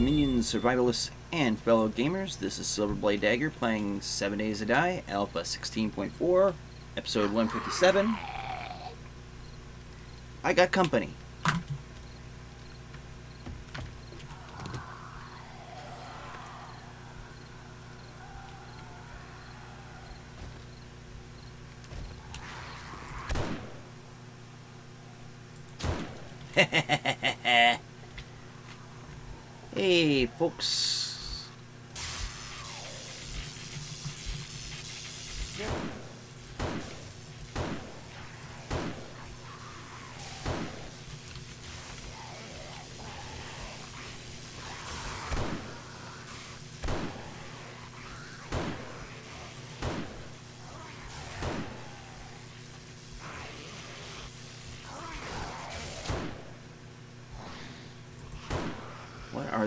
minions, survivalists, and fellow gamers. This is Silverblade Dagger playing 7 Days to Die, Alpha 16.4, Episode 157. I got company. Folks.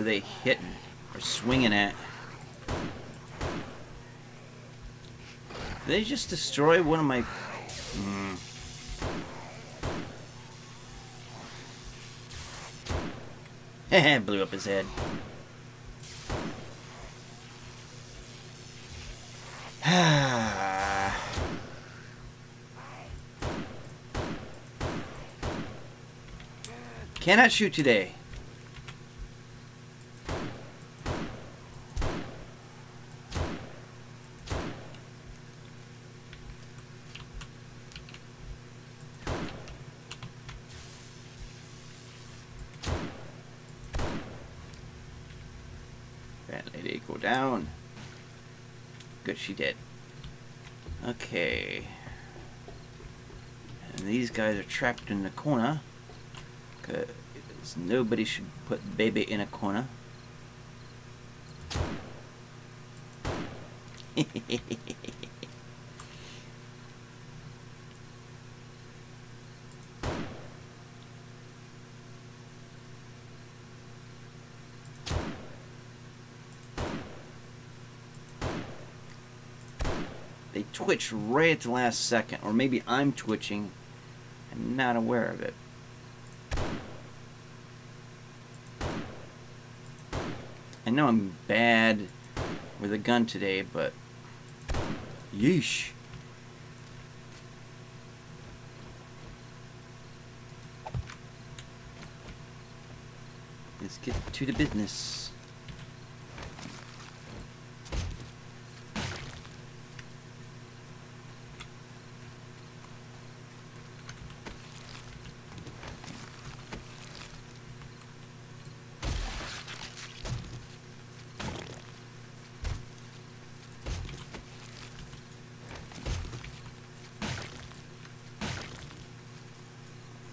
They hitting or swinging at? Did they just destroy one of my... Heh hmm. blew up his head. Cannot shoot today. These guys are trapped in the corner. Cause nobody should put baby in a corner. They twitch right at the last second, or maybe I'm twitching not aware of it. I know I'm bad with a gun today, but yeesh. Let's get to the business.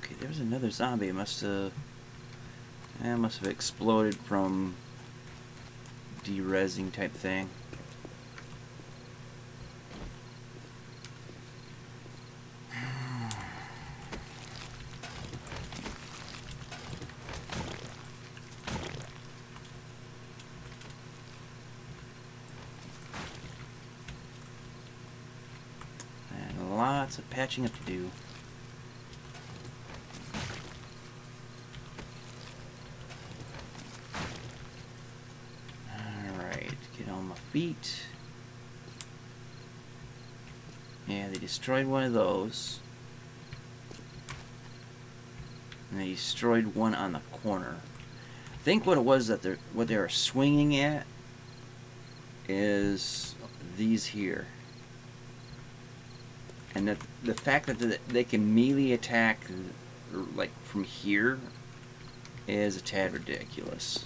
Okay, there's another zombie. It must have. That must have exploded from derezzing type thing. And lots of patching up to do. Alright, get on my feet. Yeah, they destroyed one of those. And they destroyed one on the corner. I think what it was that they're what they were swinging at is these here. And that the fact that they can melee attack like from here is a tad ridiculous.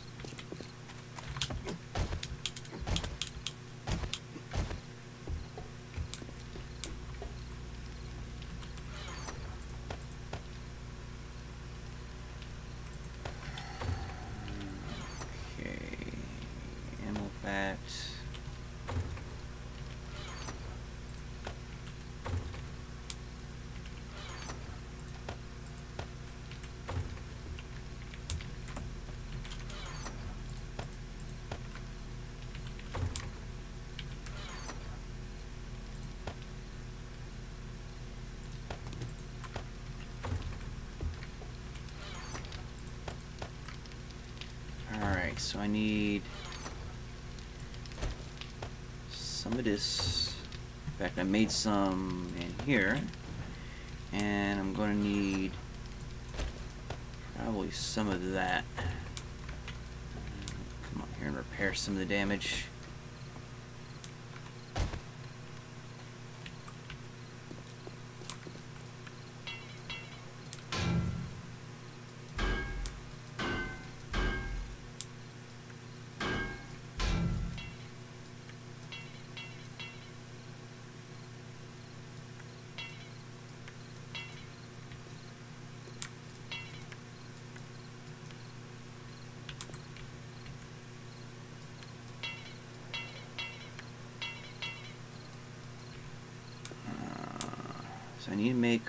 So I need some of this. In fact, I made some in here. And I'm going to need probably some of that. Come on here and repair some of the damage. So I need to make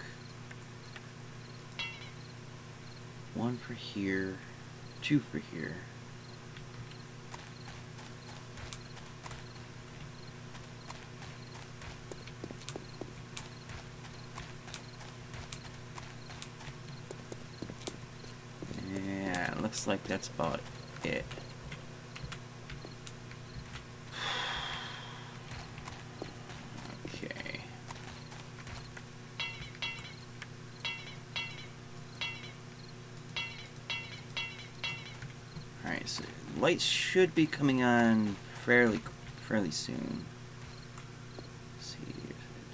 one for here, two for here. Yeah, looks like that's about it. Okay. Alright, so lights should be coming on fairly fairly soon. Let's see,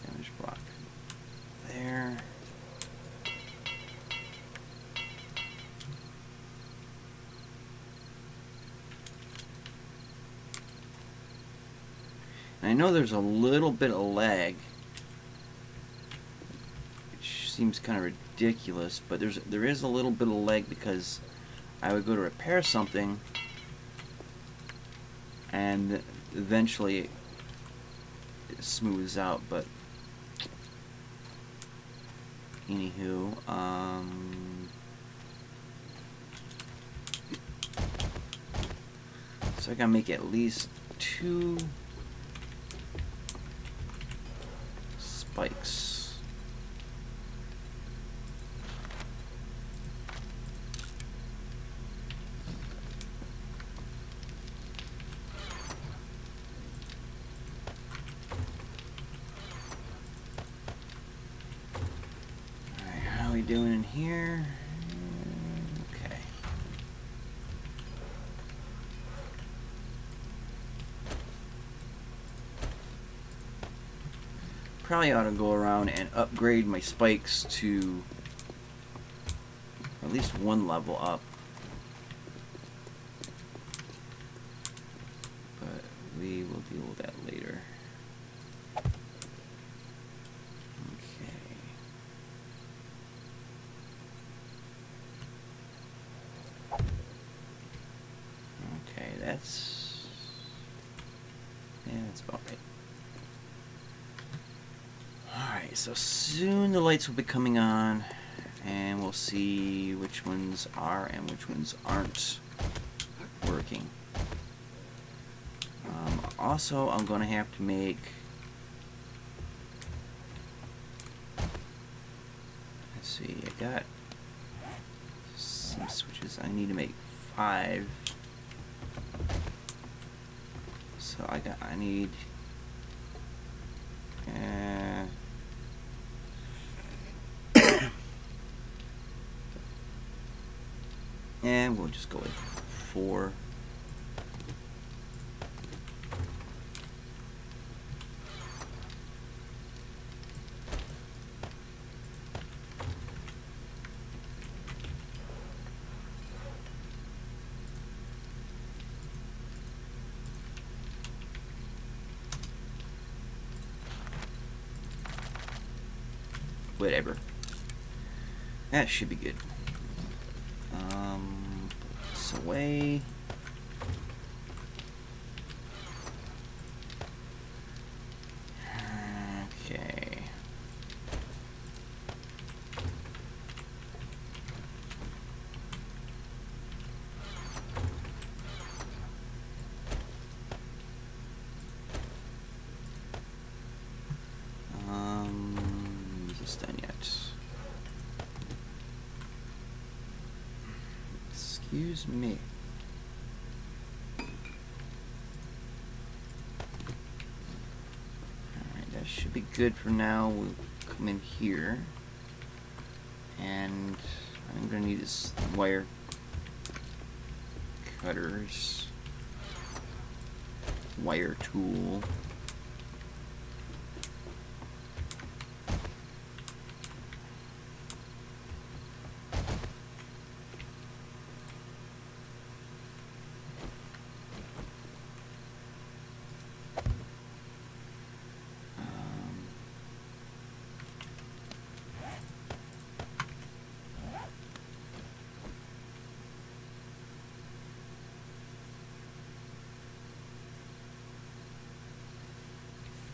damage block there. And I know there's a little bit of lag, which seems kind of ridiculous, but there's there is a little bit of lag because I would go to repair something and eventually it smooths out, but anywho, um, so I gotta make at least two spikes. Alright, how are we doing in here? Okay. Probably ought to go around and upgrade my spikes to at least one level up. But we will deal with that later. Okay. Okay, that's... Yeah, that's about right. Alright, so soon the lights will be coming on, and we'll see which ones are and which ones aren't working. Um, also, I'm going to have to make... Let's see, I got some switches. I need to make five. So I got, I need... Uh, and we'll just go with four. Whatever. That should be good. Excuse me. Alright, that should be good for now. We'll come in here. And I'm going to need this wire cutters. Wire tool.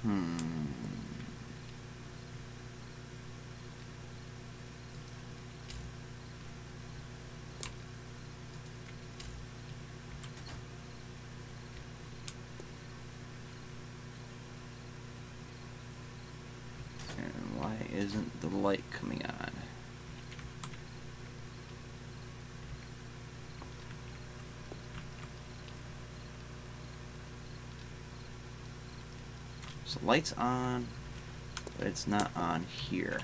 Hmm. And why isn't the light coming on? So light's on, but it's not on here.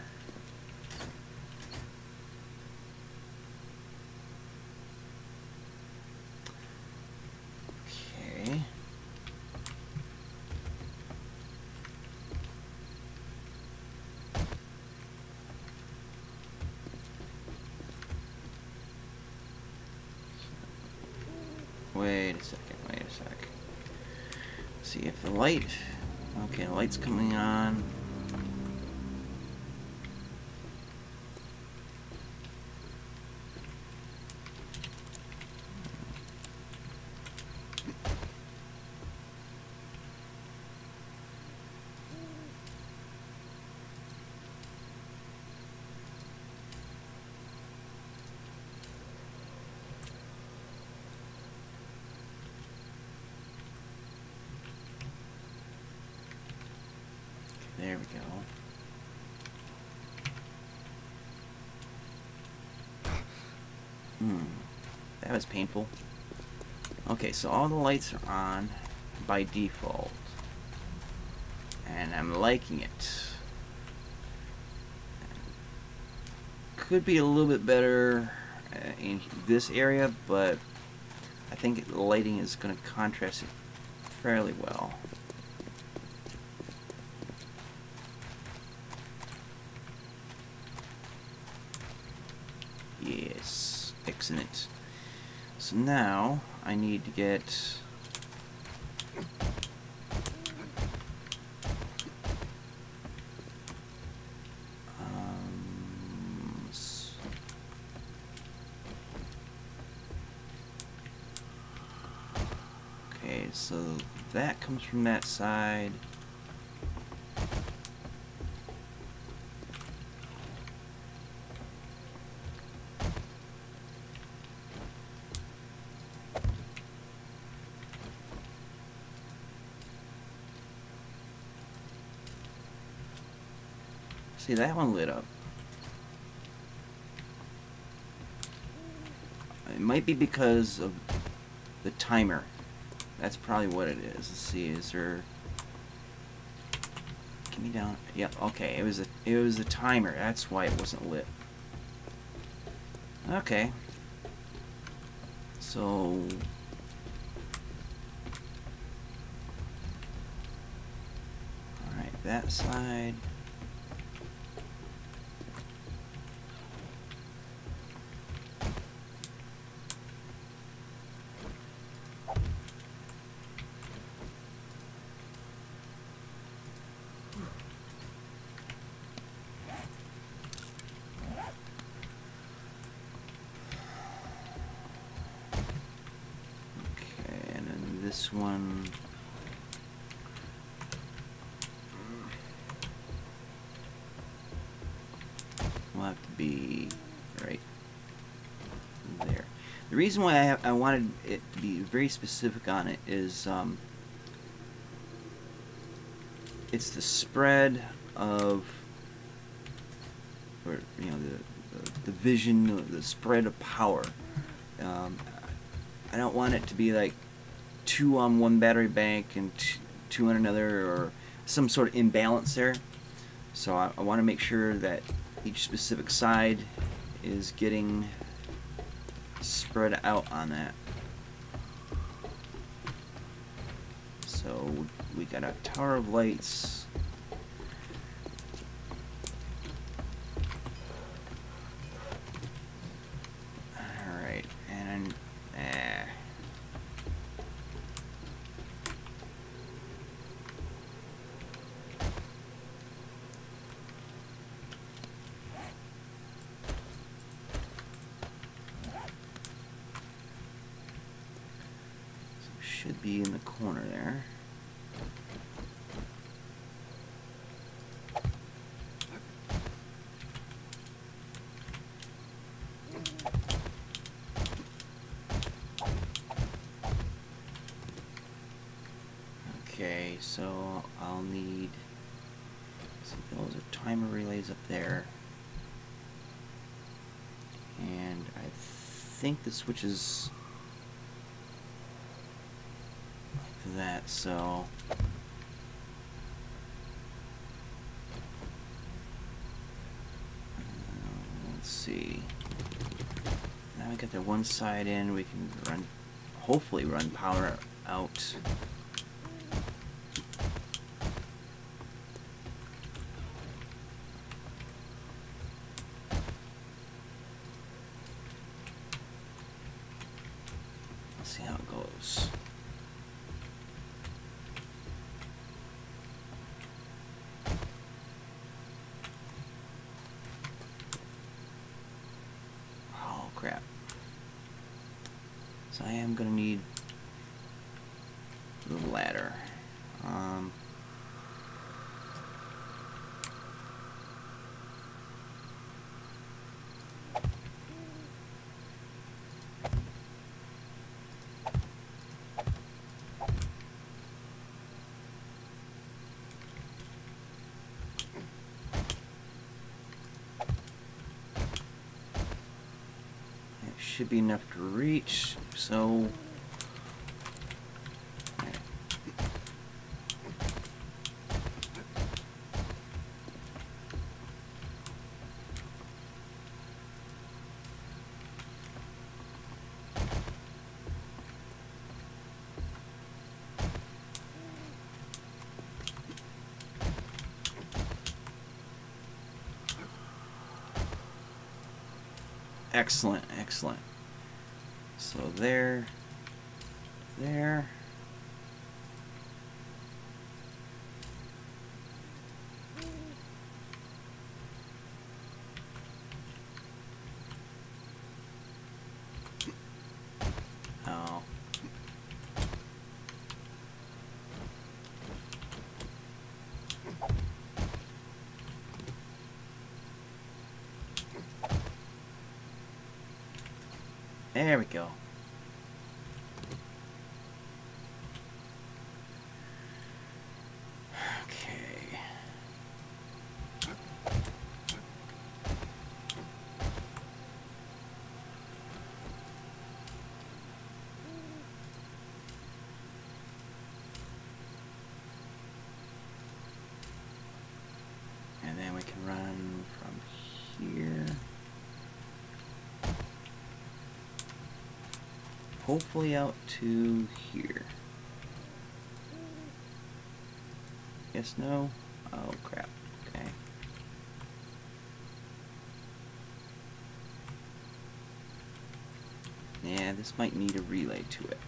Okay. Wait a second, wait a sec. See if the light Okay, light's coming on. There we go. Hmm. That was painful. Okay, so all the lights are on by default. And I'm liking it. Could be a little bit better uh, in this area, but I think the lighting is going to contrast it fairly well. Yes, excellent. So now I need to get um, Okay, so that comes from that side. See, that one lit up. It might be because of the timer. That's probably what it is. Let's see, is there... Get me down. Yep, okay. It was a it was a timer. That's why it wasn't lit. Okay. So Alright, that side. Okay, and then this one. will have to be right there. The reason why I, have, I wanted it to be very specific on it is um, it's the spread of, or you know, the, the, the vision, the spread of power. Um, I don't want it to be like two on one battery bank and two on another, or some sort of imbalance there. So I, I want to make sure that each specific side is getting spread out on that. So we got a tower of lights. Alright, and eh. So should be in the corner there. Okay, so I'll need. See, those are timer relays up there. And I think the switches like that, so. Uh, let's see. Now we got the one side in, we can run, hopefully run power out. Let's see how it goes. Oh crap. So I am gonna need the ladder. Um, should be enough to reach, so... Excellent, excellent. So there, there. Oh. There we go. Okay. And then we can run from here. Hopefully out to here. Yes, no? Oh, crap. Okay. Yeah, this might need a relay to it.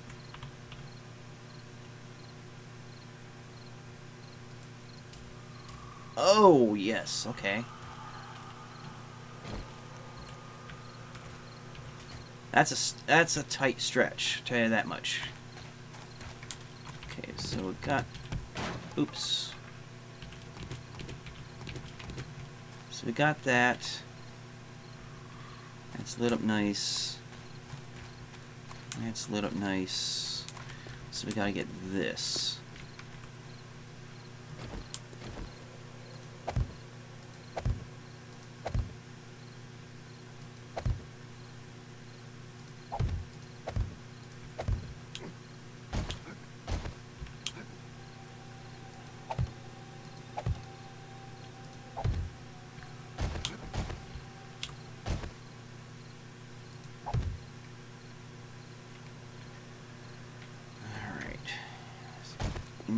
Oh, yes, okay. That's a that's a tight stretch. Tell you that much. Okay, so we got. Oops. So we got that. That's lit up nice. That's lit up nice. So we gotta get this.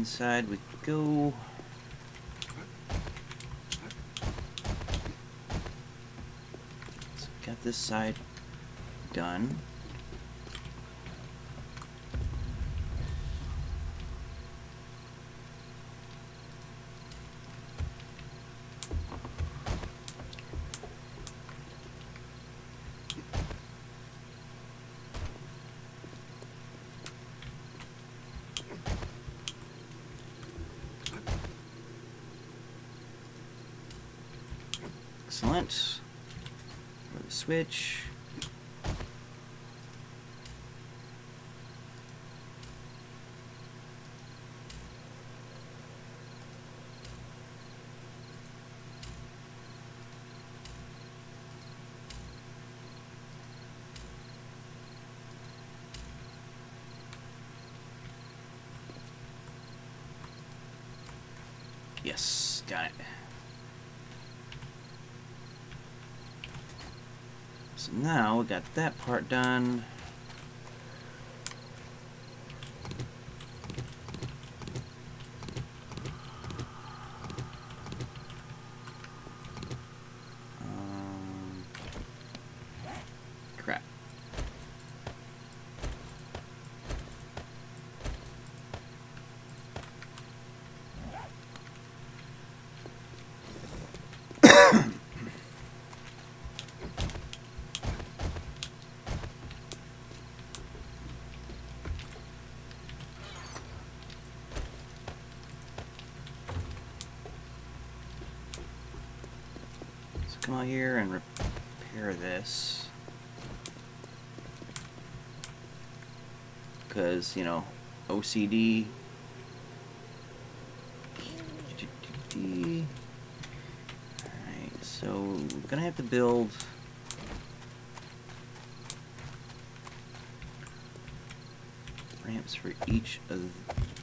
Inside we go. So got this side done. Excellent. The switch. Yes, got it. So now we got that part done. Um, crap. So come out here and repair this. Because, you know, OCD. Alright, so we're gonna have to build ramps for each of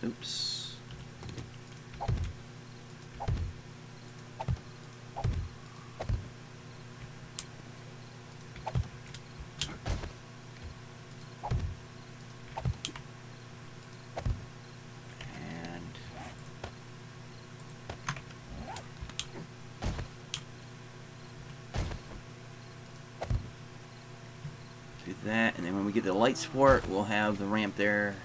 oops. And do that, and then when we get the light it, we'll have the ramp there.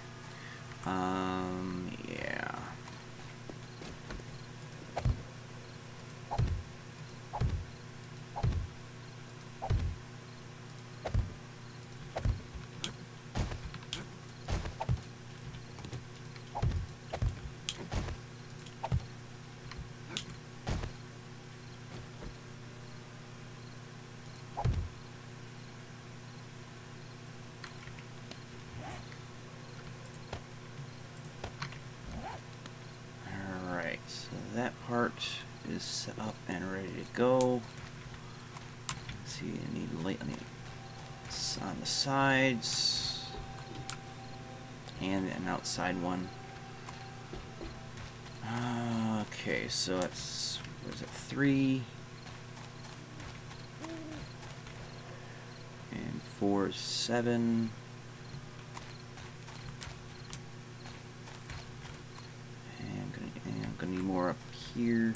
Um, yeah. Alright, so that part is set up and ready to go. Let's see, I need light on the, on the sides and an outside one. Okay, so that's, what is it three and four seven. And I'm gonna, and I'm gonna need more up here.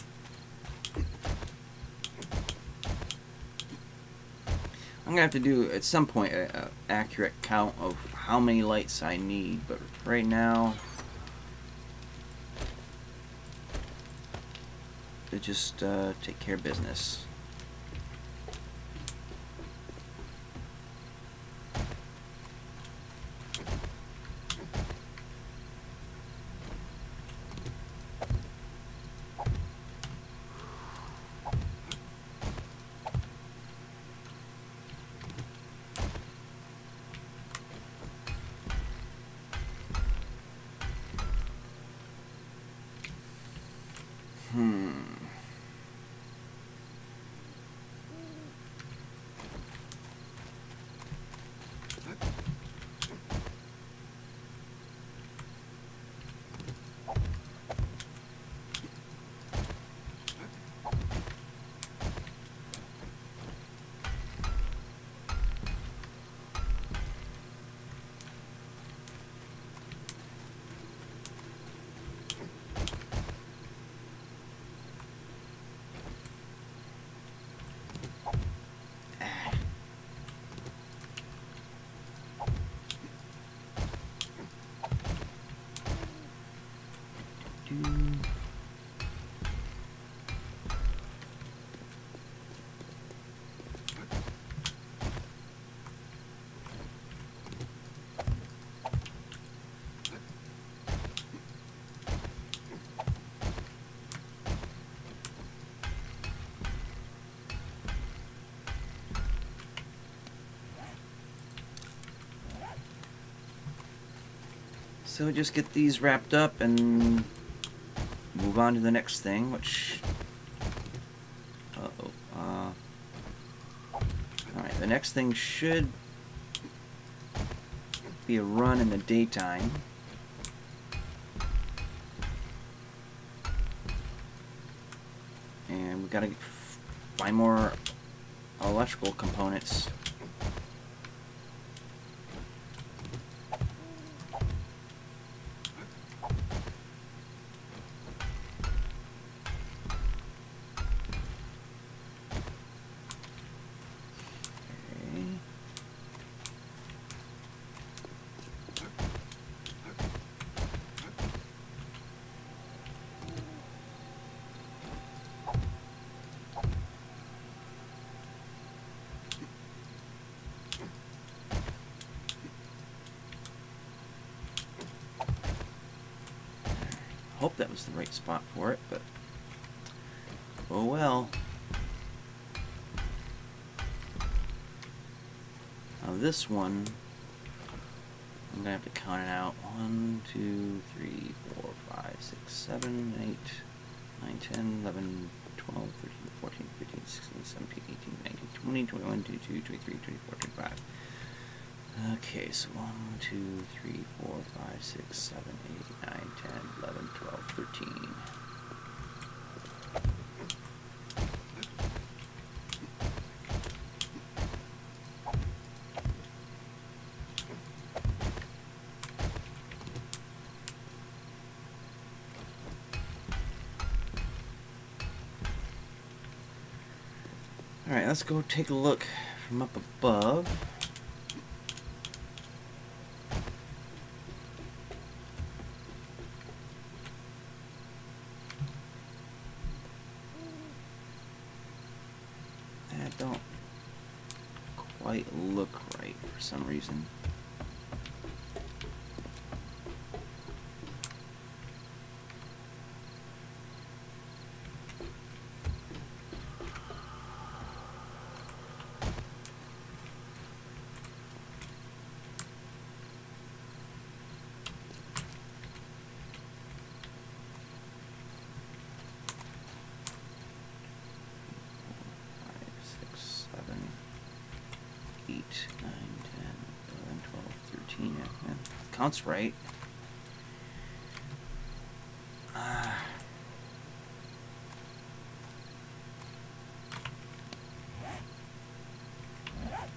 I'm gonna have to do at some point a, a accurate count of how many lights I need, but right now, to just uh, take care of business. Hmm. So just get these wrapped up and move on to the next thing, which... Uh-oh. Uh, Alright, the next thing should be a run in the daytime. And we gotta find more electrical components. Okay. Hope that was the right spot for it, but oh well. Now this one, I'm gonna have to count it out. 1, 2, 3, 4, 5, 6, 7, 8, 9, 10, 11, 12, 13, 14, 15, 16, 17, 18, 19, 20, 21, 22, 23, 24, 25. Okay, so 1, 2, 3, 4, 5, 6, 7, 8, 9, 10, 11, 12, 13. Alright, let's go take a look from up above. That don't quite look right for some reason. Counts right. Ah.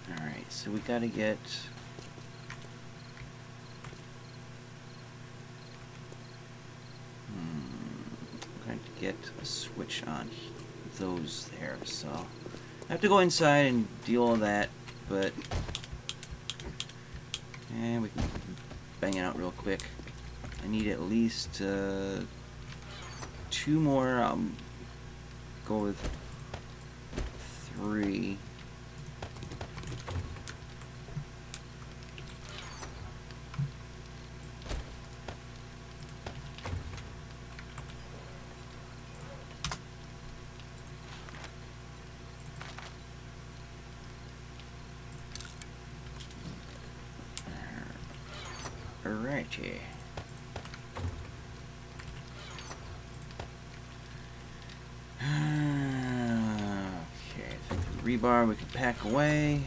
Alright, so we gotta get. Hmm, I'm to get a switch on those there, so I have to go inside and deal with that, but and we can bang it real quick. I need at least uh, two more. Um, go with three. Alrighty. Okay, rebar we can pack away.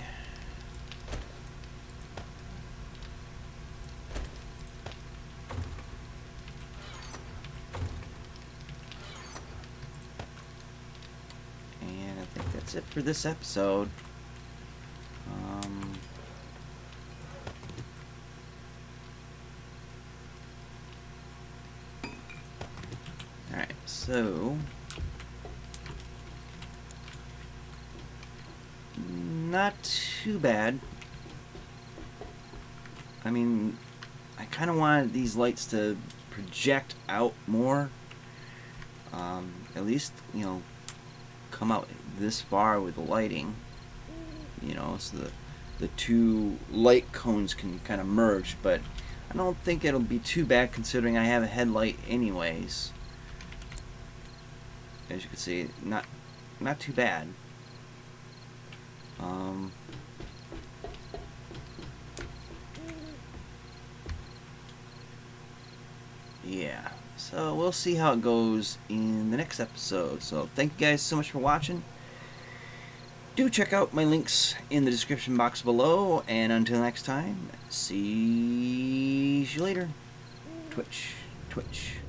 And I think that's it for this episode. Um, Alright, so... Not too bad. I mean, I kind of wanted these lights to project out more. Um, at least, you know, come out this far with the lighting. You know, so the, the two light cones can kind of merge, but I don't think it'll be too bad considering I have a headlight anyways as you can see, not not too bad. Um, yeah. So we'll see how it goes in the next episode. So thank you guys so much for watching. Do check out my links in the description box below. And until next time, see you later. Twitch, Twitch.